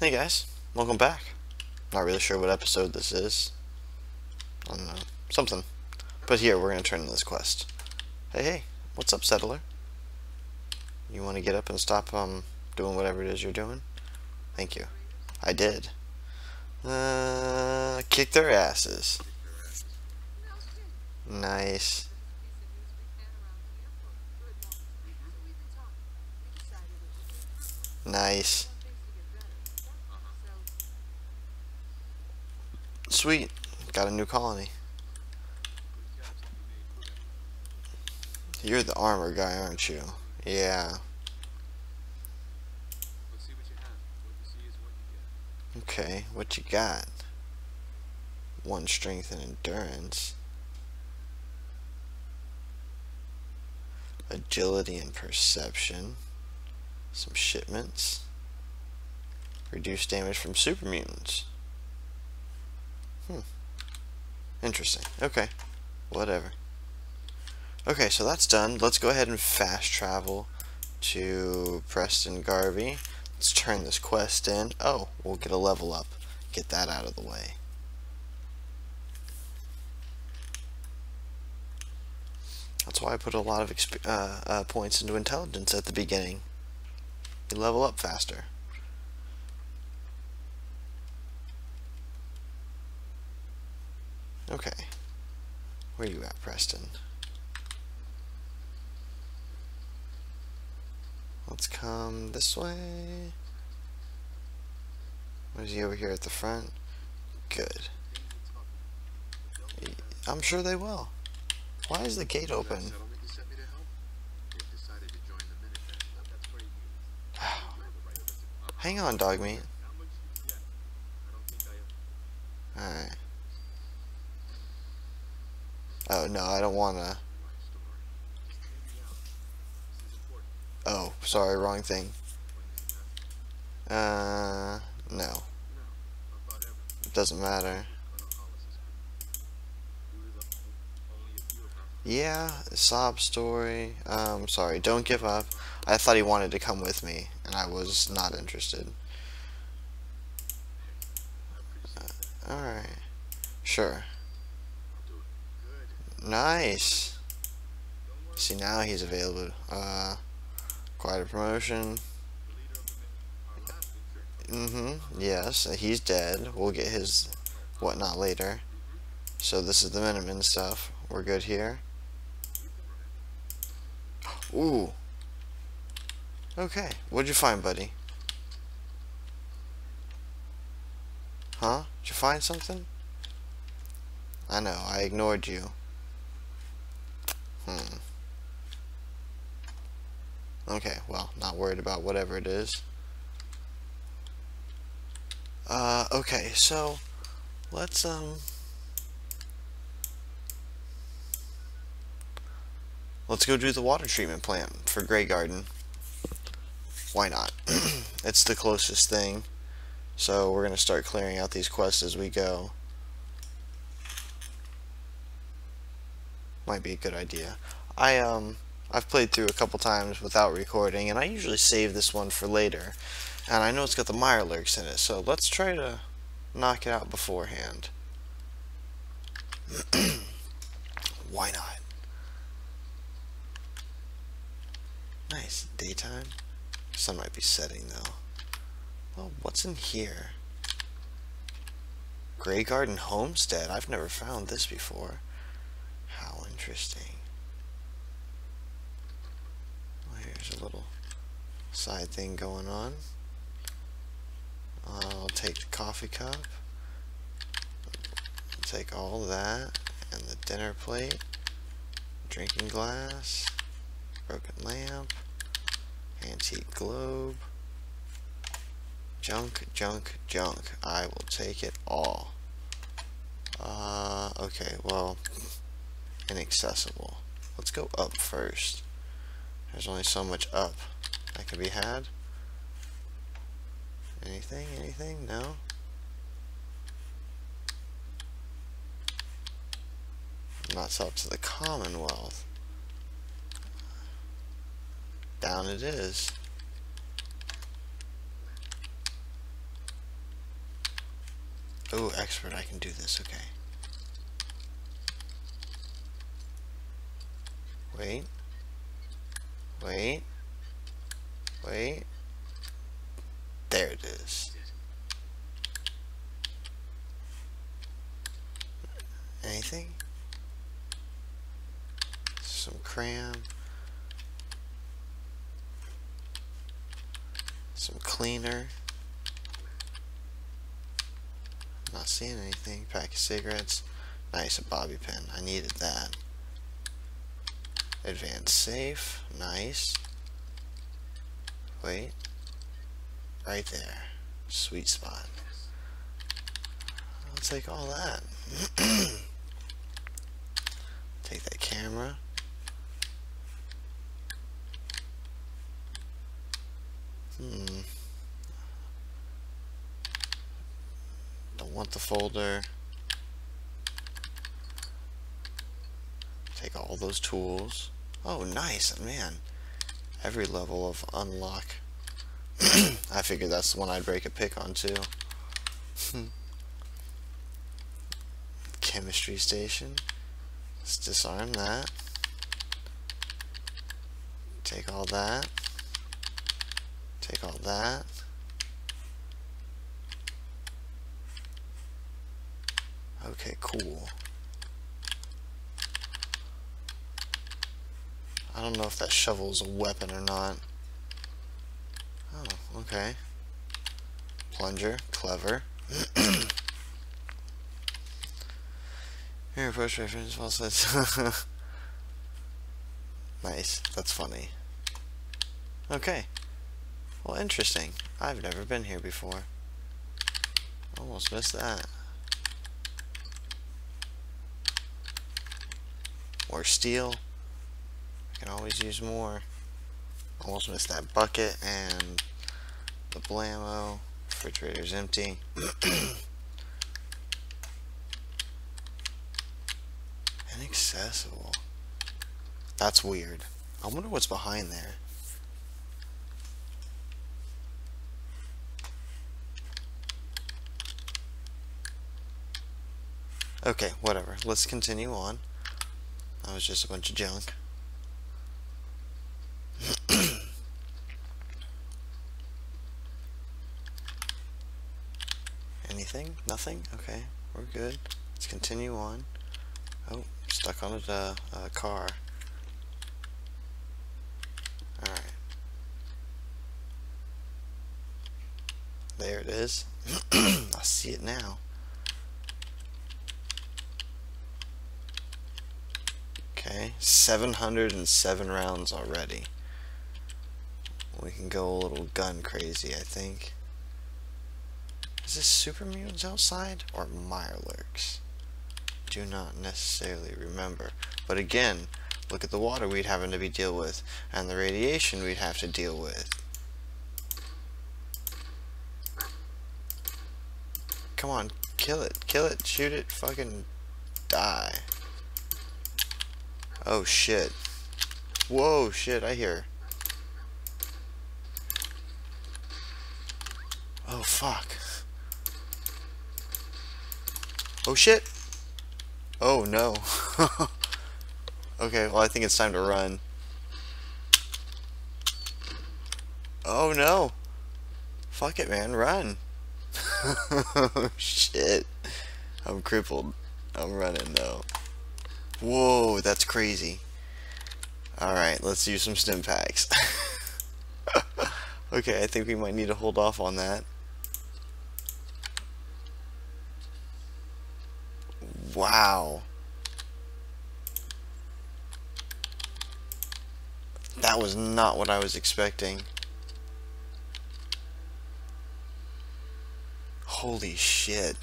Hey guys, welcome back. Not really sure what episode this is. I don't know, something. But here, we're going to turn in this quest. Hey, hey, what's up, settler? You want to get up and stop um doing whatever it is you're doing? Thank you. I did. Uh, kick their asses. Nice. Nice. Sweet. Got a new colony. You're the armor guy, aren't you? Yeah. Okay, what you got? One strength and endurance. Agility and perception. Some shipments. Reduced damage from super mutants. Hmm. Interesting. Okay. Whatever. Okay, so that's done. Let's go ahead and fast travel to Preston Garvey. Let's turn this quest in. Oh, we'll get a level up. Get that out of the way. That's why I put a lot of uh, uh, points into intelligence at the beginning. You level up faster. Okay. Where are you at, Preston? Let's come this way. Is he over here at the front? Good. I'm sure they will. Why is the gate open? Hang on, Dogmeat. Alright. Oh, no, I don't wanna. Oh, sorry, wrong thing. Uh, no. It doesn't matter. Yeah, sob story. Um, sorry, don't give up. I thought he wanted to come with me, and I was not interested. Uh, Alright. Sure. Nice. See, now he's available. Uh, quite a promotion. Mm-hmm. Yes, he's dead. We'll get his whatnot later. So this is the minimum stuff. We're good here. Ooh. Okay. What'd you find, buddy? Huh? Did you find something? I know, I ignored you. Hmm. Okay, well, not worried about whatever it is. Uh, okay, so, let's, um... Let's go do the water treatment plant for Graygarden. Why not? it's the closest thing. So we're going to start clearing out these quests as we go. Might be a good idea. I, um, I've played through a couple times without recording, and I usually save this one for later. And I know it's got the Mirelurks in it, so let's try to knock it out beforehand. Why not? Nice. Daytime. Sun might be setting though. Well, what's in here? Graygarden Homestead. I've never found this before. Interesting. Well, here's a little side thing going on. I'll take the coffee cup. Take all that and the dinner plate, drinking glass, broken lamp, antique globe, junk, junk, junk. I will take it all. Uh, okay, well, inaccessible. Let's go up first. There's only so much up that can be had. Anything? Anything? No? Not up to the Commonwealth. Down it is. Oh, expert, I can do this, okay. Wait. Wait. Wait. There it is. Anything? Some cram. Some cleaner. Not seeing anything. Pack of cigarettes. Nice, a bobby pin. I needed that. Advanced safe. Nice. Wait. Right there. Sweet spot. I'll take all that. take that camera. Hmm. Don't want the folder. Take all those tools. Oh, nice, man. Every level of unlock. I figured that's the one I'd break a pick on too. Chemistry station. Let's disarm that. Take all that. Take all that. Okay, cool. I don't know if that shovel is a weapon or not. Oh, okay. Plunger, clever. Here, approach reference, well said. nice, that's funny. Okay. Well, interesting. I've never been here before. Almost missed that. More steel. Can always use more. Almost missed that bucket and the blammo. Refrigerator's empty. Inaccessible. That's weird. I wonder what's behind there. Okay, whatever. Let's continue on. That was just a bunch of junk. Anything? Nothing? Okay, we're good. Let's continue on. Oh, stuck on a uh, car. Alright. There it is. I see it now. Okay, 707 rounds already. We can go a little gun crazy, I think. Is this Super Mutants outside or Mirelurks? Do not necessarily remember. But again, look at the water we'd having to be deal with and the radiation we'd have to deal with. Come on, kill it, kill it, shoot it, fucking die. Oh shit. Whoa, shit, I hear. Oh fuck. Oh shit. Oh no. okay, well I think it's time to run. Oh no. Fuck it, man, run. shit. I'm crippled. I'm running though. Whoa, that's crazy. Alright, let's use some stim packs. okay, I think we might need to hold off on that. Wow. That was not what I was expecting. Holy shit.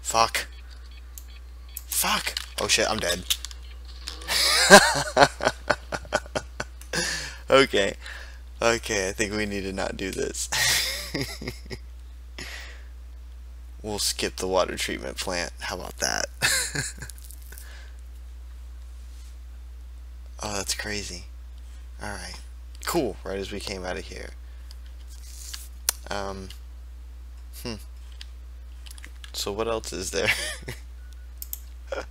Fuck. Fuck. Oh shit, I'm dead. okay. Okay, I think we need to not do this. we'll skip the water treatment plant. How about that? oh, that's crazy. Alright. Cool, right as we came out of here. Um, hmm. So what else is there? uh,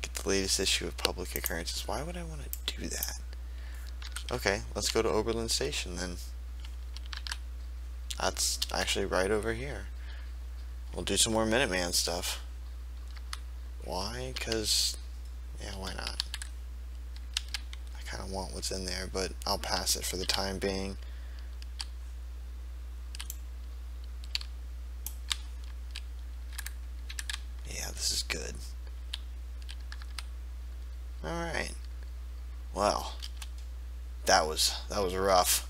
get the latest issue of Public Occurrences. Why would I want to do that? Okay, let's go to Oberland Station then. That's actually right over here. We'll do some more Minuteman stuff. Why? Because, yeah, why not? I kind of want what's in there, but I'll pass it for the time being. Yeah, this is good. Alright. Well, that was, that was rough.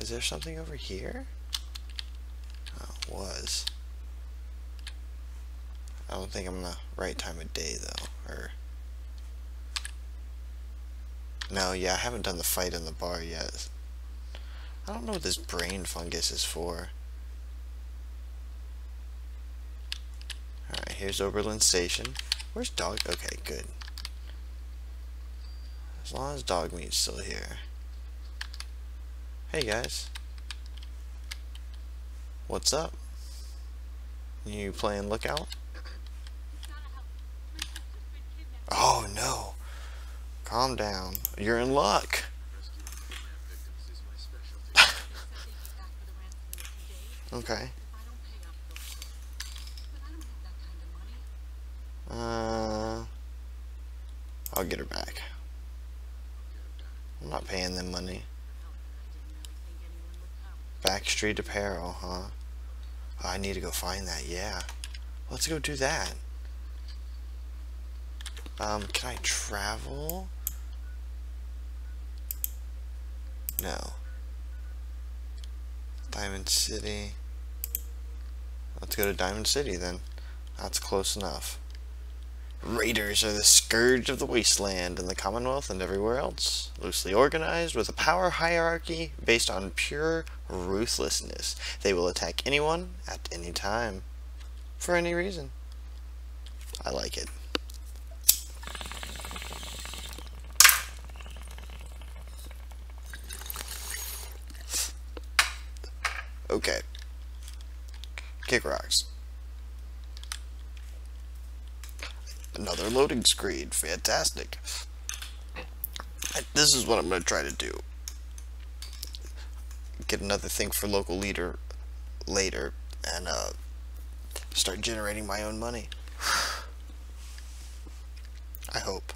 Is there something over here? Oh, it was. I don't think I'm in the right time of day though. Or No, yeah, I haven't done the fight in the bar yet. I don't know what this brain fungus is for. Alright, here's Oberland Station. Where's dog? Okay, good. As long as Dogmeat's still here. Hey guys. What's up? You playing lookout? Oh no. Calm down. You're in luck. okay. Uh, I'll get her back. I'm not paying them money. Backstreet Apparel, huh? I need to go find that, yeah. Let's go do that. Um, can I travel? No. Diamond City. Let's go to Diamond City then. That's close enough. Raiders are the scourge of the wasteland in the Commonwealth and everywhere else, loosely organized with a power hierarchy based on pure ruthlessness. They will attack anyone at any time, for any reason. I like it. Okay. Kick rocks. Another loading screen. Fantastic. This is what I'm going to try to do. Get another thing for local leader later and uh, start generating my own money. I hope.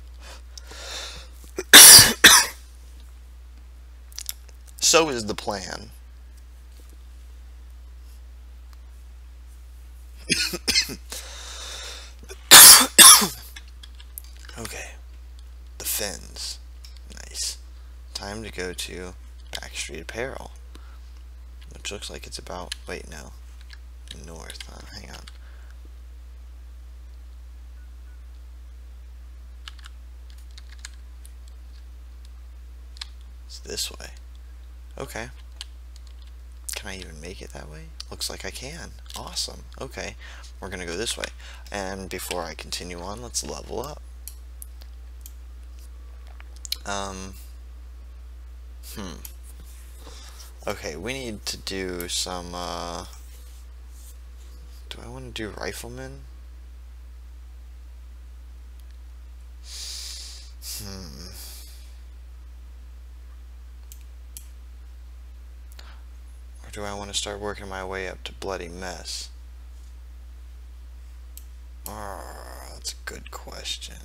so is the plan. Okay. The fins. Nice. Time to go to Backstreet Apparel. Which looks like it's about... Wait, no. North. Huh? Hang on. It's this way. Okay. Can I even make it that way? Looks like I can. Awesome. Okay. We're going to go this way. And before I continue on, let's level up. Um, hmm. Okay, we need to do some, uh, do I want to do rifleman? Hmm. Or do I want to start working my way up to bloody mess? Oh, that's a good question.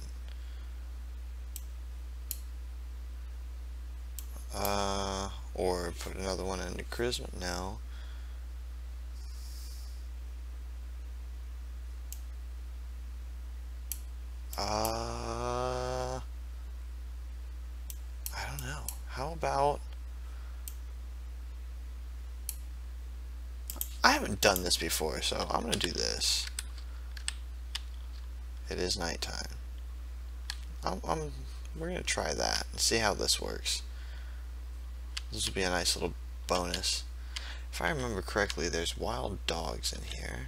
Uh, or put another one into charisma. now. Uh, I don't know. How about... I haven't done this before, so I'm going to do this. It is nighttime. I'm, I'm, we're going to try that and see how this works. This will be a nice little bonus. If I remember correctly, there's wild dogs in here.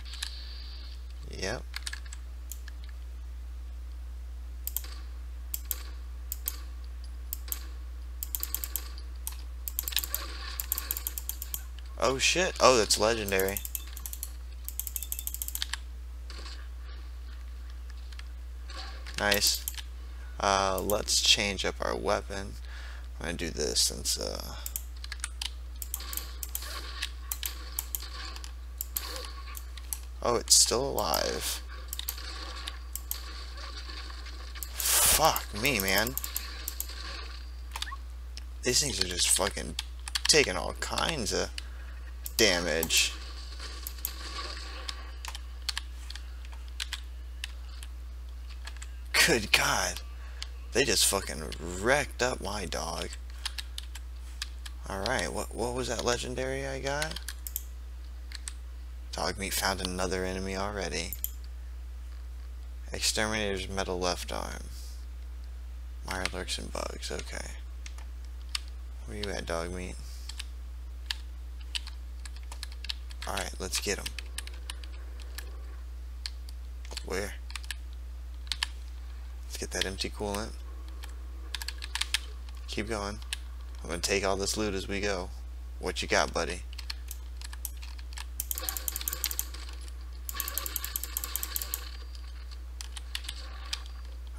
Yep. Oh shit. Oh, that's legendary. Nice. Uh, let's change up our weapon. I'm gonna do this since, uh... Oh, it's still alive. Fuck me, man. These things are just fucking taking all kinds of damage. Good God. They just fucking wrecked up my dog. Alright, what, what was that legendary I got? Dogmeat found another enemy already. Exterminator's metal left arm. Mirelurks and bugs, okay. Where you at, Dogmeat? Alright, let's get him. Where? Let's get that empty coolant. Keep going. I'm gonna take all this loot as we go. What you got, buddy?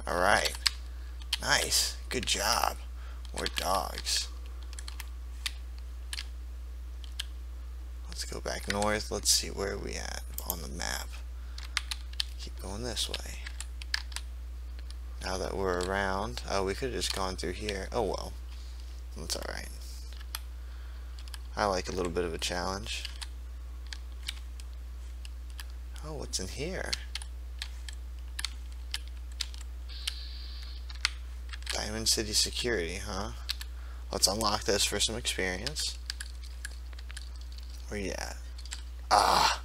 Alright. Nice. Good job. We're dogs. Let's go back north. Let's see where we at on the map. Keep going this way. Now that we're around, oh, we could have just gone through here. Oh well, that's alright. I like a little bit of a challenge. Oh, what's in here? Diamond City Security, huh? Let's unlock this for some experience. Where you at? Ah!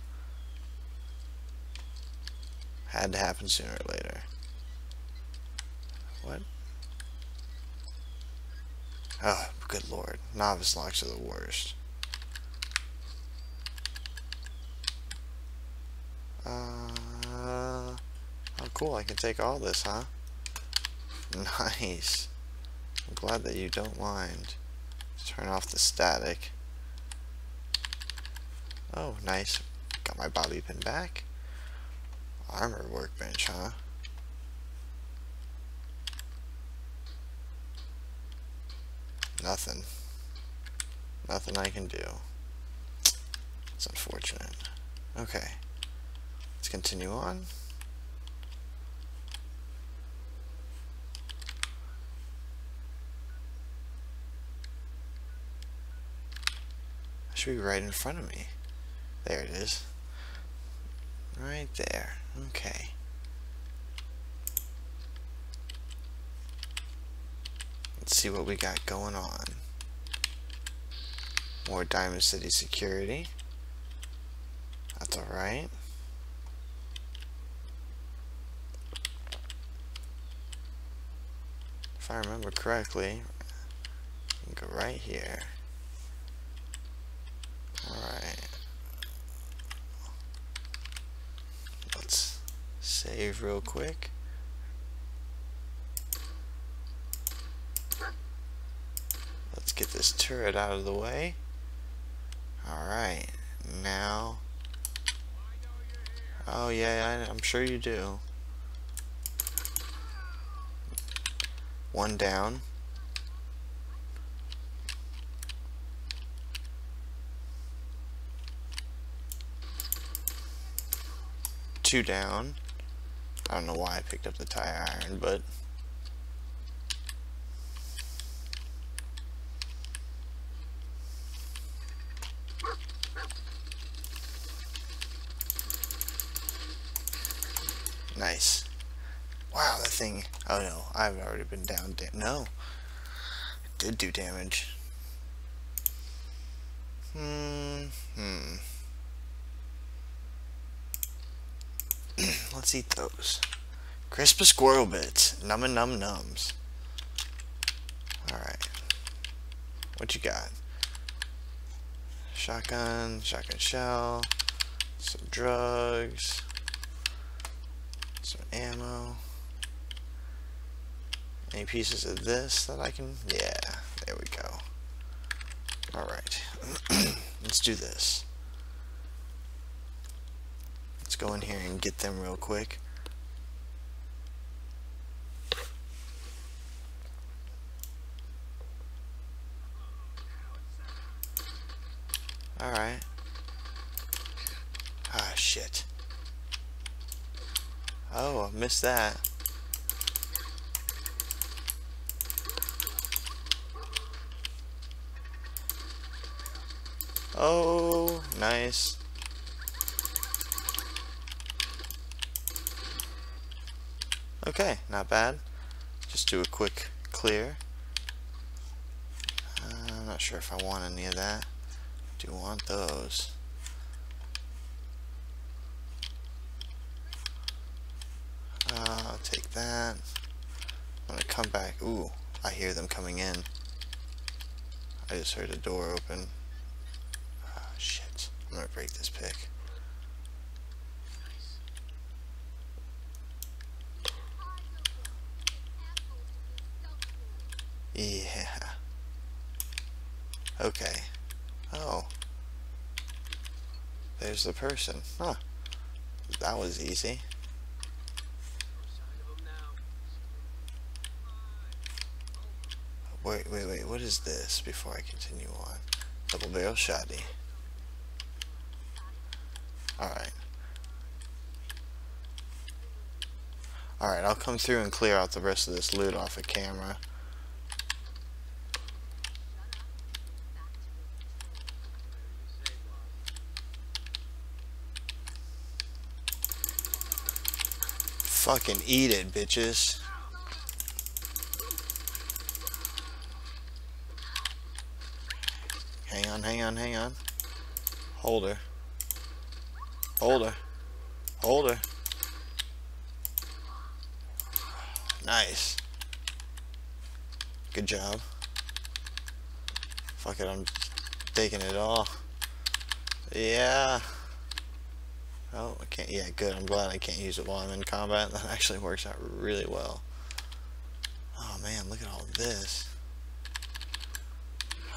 Had to happen sooner or later. What? Oh, good lord. Novice locks are the worst. Uh, oh cool, I can take all this, huh? Nice. I'm glad that you don't mind. turn off the static. Oh, nice. Got my bobby pin back. Armor workbench, huh? Nothing. Nothing I can do. It's unfortunate. Okay. Let's continue on. Should be right in front of me. There it is. Right there. Okay. Let's see what we got going on. More Diamond City security. That's alright. If I remember correctly, go right here. Alright. Let's save real quick. Let's get this turret out of the way. Alright. Now. Oh yeah, I, I'm sure you do. One down. two down. I don't know why I picked up the tire iron, but Nice. Wow, that thing. Oh no, I've already been down. No, it did do damage. Hmm. Let's eat those. Crisp squirrel bits. Num and num nums. Alright. What you got? Shotgun, shotgun shell, some drugs. Some ammo. Any pieces of this that I can... Yeah, there we go. Alright. Let's do this. Go in here and get them real quick. Alright. Ah, shit. Oh, I missed that. Oh, nice. Okay, not bad. Just do a quick clear. Uh, I'm not sure if I want any of that. Do want those. Uh, I'll take that. I'm gonna come back. Ooh, I hear them coming in. I just heard a door open. Ah, shit. I'm gonna break this pick. Yeah. Okay. Oh. There's the person. Huh. That was easy. Wait, wait, wait. What is this before I continue on? Double barrel shotty. Alright. Alright, I'll come through and clear out the rest of this loot off of camera. Fucking eat it, bitches. Hang on, hang on, hang on. Hold her. Hold her. Hold her. Nice. Good job. Fuck it, I'm taking it all. Yeah. Oh, I can't. Yeah, good. I'm glad I can't use it while I'm in combat. That actually works out really well. Oh man, look at all this.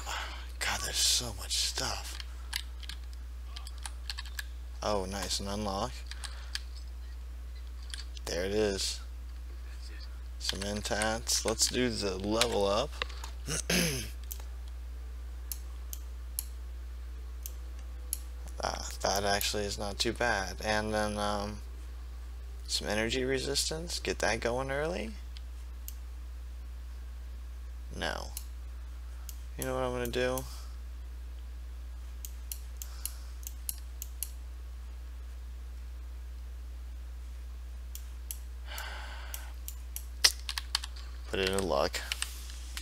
God, there's so much stuff. Oh, nice. And unlock. There it is. Some intats. Let's do the level up. that actually is not too bad. And then um, some energy resistance. Get that going early. No. You know what I'm going to do? Put it in luck.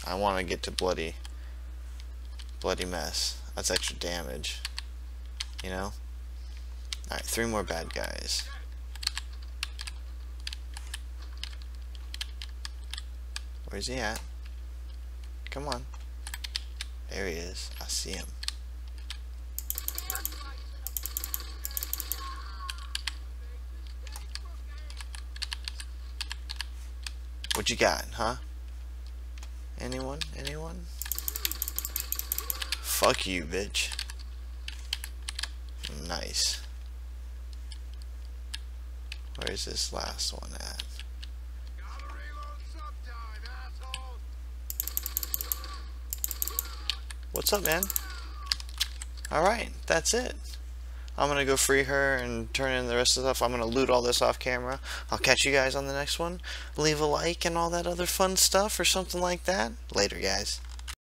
I want to get to bloody bloody mess. That's extra damage. You know? Alright, three more bad guys. Where's he at? Come on. There he is. I see him. What you got, huh? Anyone? Anyone? Fuck you, bitch. Nice. Where's this last one at? What's up, man? Alright, that's it. I'm gonna go free her and turn in the rest of the stuff. I'm gonna loot all this off camera. I'll catch you guys on the next one. Leave a like and all that other fun stuff or something like that. Later, guys.